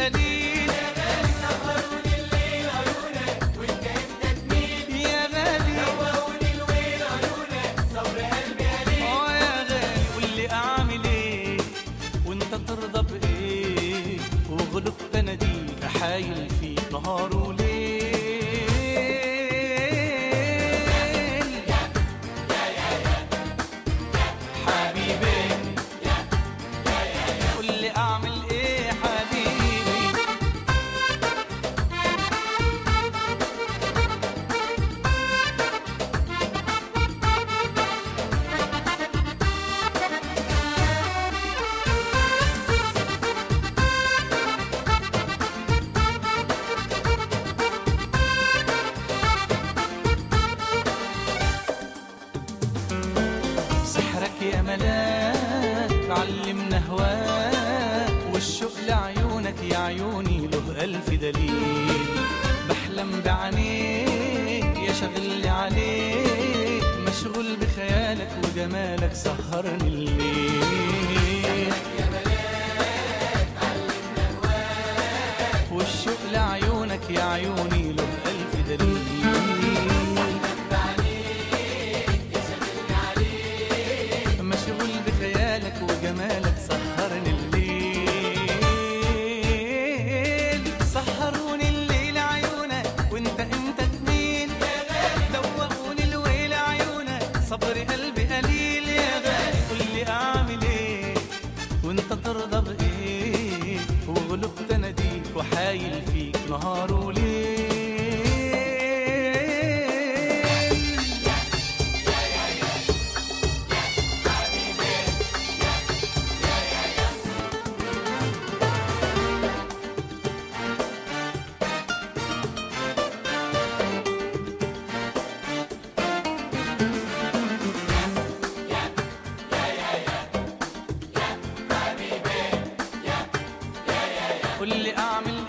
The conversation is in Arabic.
يا غالي سهروني الليل عيونك وانت إمتى تميل يا غالي دوقوني الويل عيونك صبر قلبي قليل آه إيه احايل يا ملاك علمنا هواك والشوق لعيونك يا عيوني له ألف دليل. بحلم بعينيك يا شغلي عليك مشغول بخيالك وجمالك سهرني الليل. يا عيوني عيونك صبر قلبي قليل يا غالي قول لي أعمل إيه؟ وانت ترضى بايه وغلبت أنا ديك وحايل فيك نهار وليل. نعمل